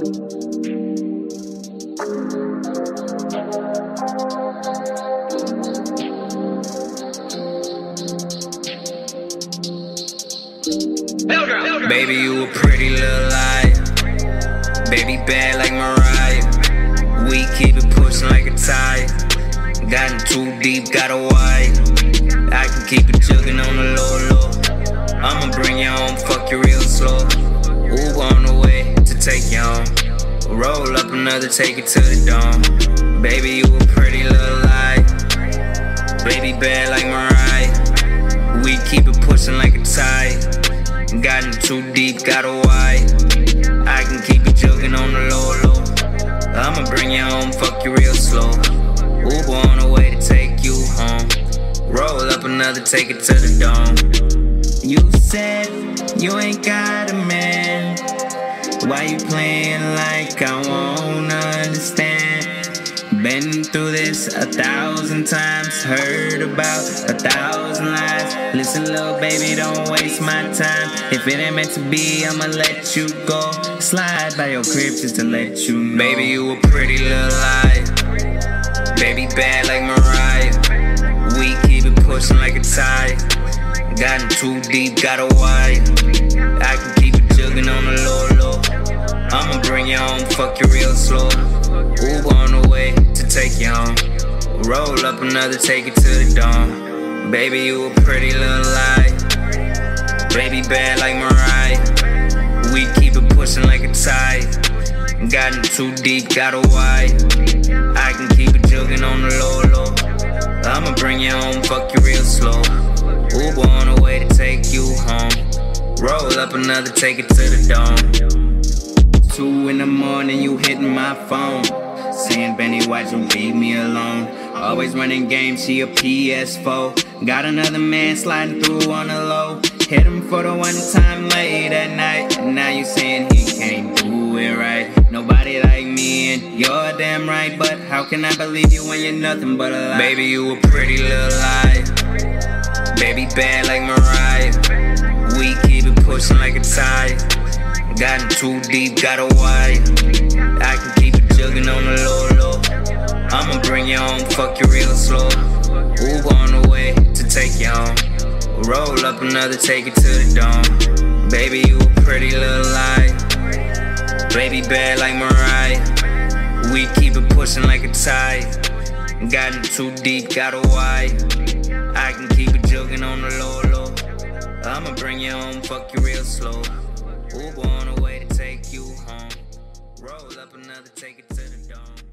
Baby, you a pretty little lie. Baby, bad like Mariah. We keep it pushing like a tire. Gotten too deep, got a wide. I can keep it jugging on the low, low. I'ma bring you home, fuck you real slow. Uber on the way to take you home. Roll up another, take it to the dome. Baby, you a pretty little lie. Baby, bad like Mariah. We keep it pushing like a tire. Gotten too deep, got a wide. I can keep it jogging on the low low. I'ma bring you home, fuck you real slow. Uber on the way to take you home. Roll up another, take it to the dome. You said you ain't got a man. Why you playing like I won't understand? Been through this a thousand times, heard about a thousand lies. Listen, little baby, don't waste my time. If it ain't meant to be, I'ma let you go. Slide by your crib just to let you know. Baby, you a pretty little lie. Baby, bad like Mariah. We keep it pushing like a tire. Gotten too deep, got a wide. I can keep it jugging on the low low. I'ma bring you home, fuck you real slow. Uber on the way to take you home. Roll up another, take it to the dome. Baby, you a pretty little lie. Baby, bad like Mariah. We keep it pushing like a tire. Gotten too deep, got a wide. I can keep it jugging on the low low. I'ma bring you home, fuck you real slow. Uber on the way to take you home. Roll up another, take it to the dome. Two in the morning, you hitting my phone. Saying, Benji, why'd you leave me alone? Always running games, she a PS4. Got another man sliding through on the low. Hit him for the one time late at night. Now you saying he can't do it right. Nobody like me, and you're damn right. But how can I believe you when you're nothing but a lie? Baby, you a pretty little lie. Baby, bad like Mariah. We keep it pushing like a tire. Gotten too deep, got a wide. I can keep it jugging on the low low. I'ma bring you home, fuck you real slow. Uber on the way to take you home. Roll up another, take it to the dome. Baby, you a pretty little lie. Baby, bad like Mariah. We keep it pushing like a tire. Gotten too deep, got a wide. I can keep it jugging on the low low. I'ma bring you home, fuck you real slow. Uber Roll up another, take it to the dome.